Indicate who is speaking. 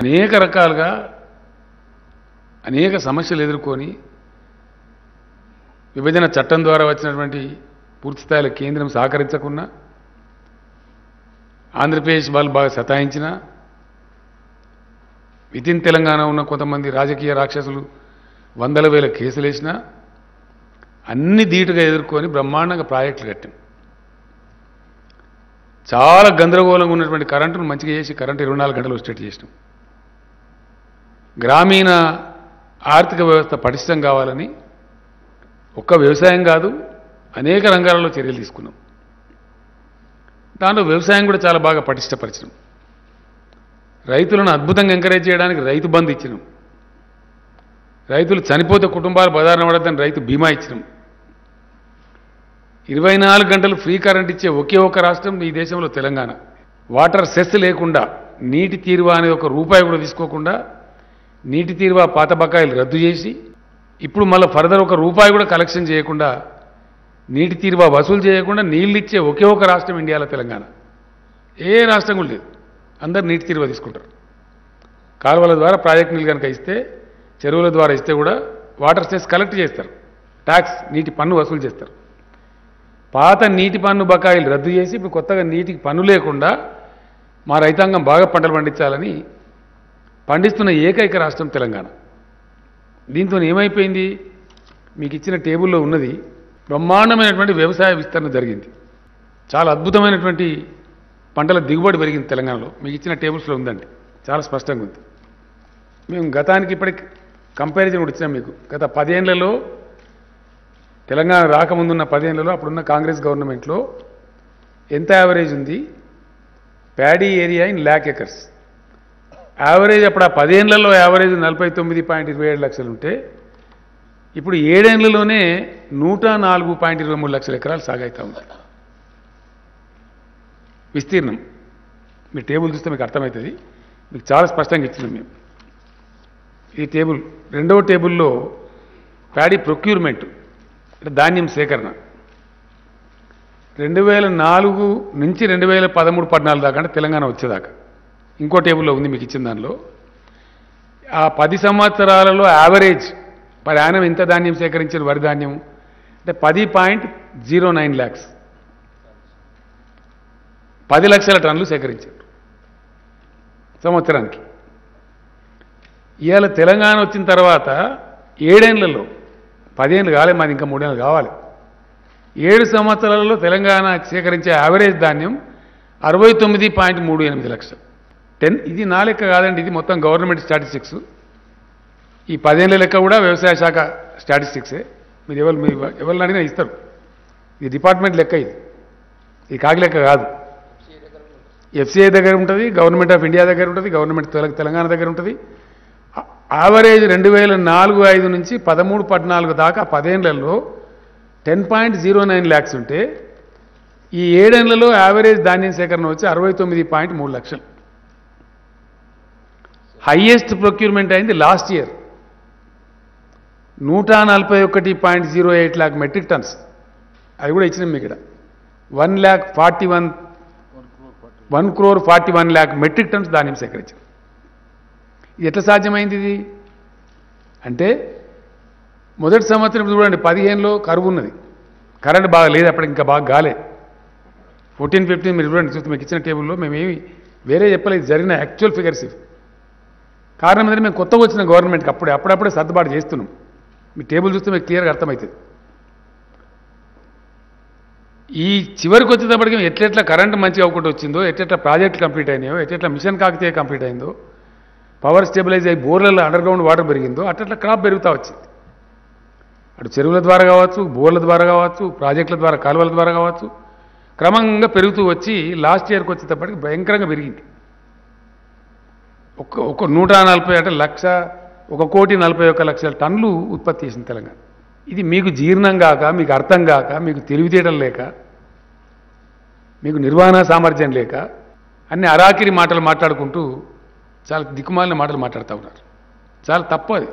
Speaker 1: అనేక రకాలుగా అనేక సమస్యలు ఎదుర్కొని విభజన చట్టం ద్వారా వచ్చినటువంటి పూర్తిస్థాయిలో కేంద్రం సహకరించకున్నా ఆంధ్రప్రదేశ్ వాళ్ళు బాగా సతాయించిన వితిన్ తెలంగాణ ఉన్న కొంతమంది రాజకీయ రాక్షసులు వందల వేల కేసులు వేసినా అన్ని ధీటుగా ఎదుర్కొని బ్రహ్మాండంగా ప్రాజెక్టులు కట్టాం. చాలా గందరగోళంగా ఉన్నటువంటి కరెంటును మంచిగా చేసి కరెంటు ఇరవై నాలుగు గంటలు వచ్చేట్టు చేసినాం. గ్రామీణ ఆర్థిక వ్యవస్థ పటిష్టం కావాలని ఒక్క వ్యవసాయం కాదు అనేక రంగాలలో చర్యలు తీసుకున్నాం. దాంట్లో వ్యవసాయం కూడా చాలా బాగా పటిష్టపరిచినాం. రైతులను అద్భుతంగా ఎంకరేజ్ చేయడానికి రైతు బంధు ఇచ్చినాం. రైతులు చనిపోతే కుటుంబాలు బదారణ పడద్దని రైతు బీమా ఇచ్చినాం. ఇరవై నాలుగు గంటలు ఫ్రీ కరెంట్ ఇచ్చే ఒకే ఒక రాష్ట్రం ఈ దేశంలో తెలంగాణ. వాటర్ సెస్ లేకుండా నీటి తీరువా అనేది ఒక రూపాయి కూడా తీసుకోకుండా నీటి తీరువా పాత బకాయిలు రద్దు చేసి ఇప్పుడు మళ్ళీ ఫర్దర్ ఒక రూపాయి కూడా కలెక్షన్ చేయకుండా నీటి తీరువా వసూలు చేయకుండా నీళ్ళు ఇచ్చే ఒకే ఒక రాష్ట్రం ఇండియాలో తెలంగాణ. ఏ రాష్ట్రం కూడా లేదు. అందరు నీటి తీరువా తీసుకుంటారు. కాలువల ద్వారా ప్రాజెక్ట్ నీళ్ళు కనుక ఇస్తే చెరువుల ద్వారా ఇస్తే కూడా వాటర్ సెస్ కలెక్ట్ చేస్తారు. ట్యాక్స్ నీటి పన్ను వసూలు చేస్తారు. పాత నీటి పన్ను బకాయిలు రద్దు చేసి ఇప్పుడు కొత్తగా నీటికి పన్ను లేకుండా మా రైతాంగం బాగా పంటలు పండించాలని పండిస్తున్న ఏకైక రాష్ట్రం తెలంగాణ. దీంతో ఏమైపోయింది? మీకు ఇచ్చిన టేబుల్లో ఉన్నది బ్రహ్మాండమైనటువంటి వ్యవసాయ విస్తరణ జరిగింది. చాలా అద్భుతమైనటువంటి పంటల దిగుబడి పెరిగింది తెలంగాణలో. మీకు ఇచ్చిన టేబుల్స్లో ఉందండి. చాలా స్పష్టంగా ఉంది. మేము గతానికి ఇప్పటికి కంపారిజన్ కూడా ఇచ్చినాం మీకు. గత పదేళ్ళలో తెలంగాణ రాకముందున్న పదేళ్ళలో అప్పుడున్న కాంగ్రెస్ గవర్నమెంట్లో ఎంత యావరేజ్ ఉంది? Paddy area in lakh acres. Average అప్పుడు ఆ పదేళ్ళలో యావరేజ్ నలభై తొమ్మిది పాయింట్ ఇరవై ఏడు లక్షలు ఉంటే ఇప్పుడు ఏడేళ్ళలోనే నూట నాలుగు పాయింట్ ఇరవై మూడు లక్షల ఎకరాలు సాగైతా ఉంది విస్తీర్ణం. మీ టేబుల్ చూస్తే మీకు అర్థమవుతుంది మీకు చాలా స్పష్టంగా ఇచ్చినాం మేము. ఈ టేబుల్ రెండవ టేబుల్లో ప్యాడీ ప్రొక్యూర్మెంట్ అంటే ధాన్యం సేకరణ. రెండు వేల నాలుగు నుంచి రెండు వేల పదమూడు పద్నాలుగు దాకా అంటే తెలంగాణ వచ్చేదాకా. ఇంకో టేబుల్లో ఉంది మీకు ఇచ్చిన దానిలో. ఆ పది సంవత్సరాలలో యావరేజ్ ప్రయాణం ఎంత ధాన్యం సేకరించిన వరి ధాన్యం. అంటే పది పాయింట్ జీరో నైన్ ల్యాక్స్. పది లక్షల టన్నులు సేకరించారు. సంవత్సరానికి. ఇవాళ తెలంగాణ వచ్చిన తర్వాత ఏడేళ్ళలో పదేళ్ళు కాలే మాది ఇంకా మూడేళ్ళు కావాలి. ఏడు సంవత్సరాలలో తెలంగాణ సేకరించే యావరేజ్ ధాన్యం అరవై తొమ్మిది పాయింట్ మూడు ఎనిమిది లక్షలు. టెన్ ఇది నా లెక్క కాదండి ఇది మొత్తం గవర్నమెంట్ స్టాటిస్టిక్స్. ఈ పదేళ్ళ లెక్క కూడా వ్యవసాయ శాఖ స్టాటిస్టిక్సే. మీరు ఎవరు మీరు ఎవరిని అడిగినా ఇస్తారు. ఇది డిపార్ట్మెంట్ లెక్క ఇది. ఇది కాకి లెక్క కాదు. ఎఫ్సిఐ దగ్గర ఉంటుంది గవర్నమెంట్ ఆఫ్ ఇండియా దగ్గర ఉంటుంది గవర్నమెంట్ తెలంగాణ దగ్గర ఉంటుంది. యావరేజ్ రెండు వేల నాలుగు ఐదు నుంచి పదమూడు పద్నాలుగు దాకా పదేళ్ళలో ten point zero nine lakhs ఉంటే ఈ ఏడేళ్ళలో యావరేజ్ ధాన్యం సేకరణ వచ్చి అరవై తొమ్మిది పాయింట్ మూడు లక్షలు. హయ్యెస్ట్ ప్రొక్యూర్మెంట్ అయింది లాస్ట్ ఇయర్. నూట నలభై ఒకటి point zero eight lakh metric tons. అది కూడా ఇచ్చినాం ఇక్కడ. One lakh forty one one crore forty one lakh metric tons ధాన్యం సేకరించారు ఇది ఎట్లా సాధ్యమైంది ఇది? అంటే మొదటి సంవత్సరం చూడండి పదిహేనులో కరువు ఉన్నది. కరెంట్ బాగా లేదు అప్పటికి ఇంకా బాగా గాలే. ఫోర్టీన్ ఫిఫ్టీన్ మీరు చూడండి చూస్తే మీకు ఇచ్చిన టేబుల్లో మేమేమి వేరే చెప్పలేదు జరిగిన యాక్చువల్ ఫిగర్స్ ఇవి. కారణం ఏంటంటే మేము కొత్త వచ్చిన గవర్నమెంట్కి అప్పుడే అప్పుడప్పుడే సర్దుబాటు చేస్తున్నాం. మీ టేబుల్ చూస్తే మీకు క్లియర్గా అర్థమవుతుంది. ఈ చివరికి వచ్చేటప్పటికి ఎట్లెట్లా కరెంట్ మంచిగా అవ్వకుండా వచ్చిందో ఎట్లెట్లా ప్రాజెక్టులు కంప్లీట్ అయినాయో ఎట్లెట్లా మిషన్ కాకతీయ కంప్లీట్ అయిందో పవర్ స్టెబిలైజ్ అయ్యి బోర్లలో అండర్ గ్రౌండ్ వాటర్ పెరిగిందో అట్లట్లా క్రాప్ పెరుగుతూ వచ్చింది. అటు చెరువుల ద్వారా కావచ్చు బోర్ల ద్వారా కావచ్చు ప్రాజెక్టుల ద్వారా కాలువల ద్వారా కావచ్చు క్రమంగా పెరుగుతూ వచ్చి లాస్ట్ ఇయర్కి వచ్చేటప్పటికి భయంకరంగా పెరిగింది. ఒక ఒక నూట నలభై అంటే లక్ష ఒక కోటి నలభై ఒక్క లక్షల టన్నులు ఉత్పత్తి చేసింది తెలంగాణ. ఇది మీకు జీర్ణం కాక మీకు అర్థం కాక మీకు తెలివితేటలు లేక మీకు నిర్వహణ సామర్థ్యం లేక అన్ని అరాకిరి మాటలు మాట్లాడుకుంటూ చాలా దిక్కుమాలిన మాటలు మాట్లాడుతూ ఉన్నారు. చాలా తప్పు అది.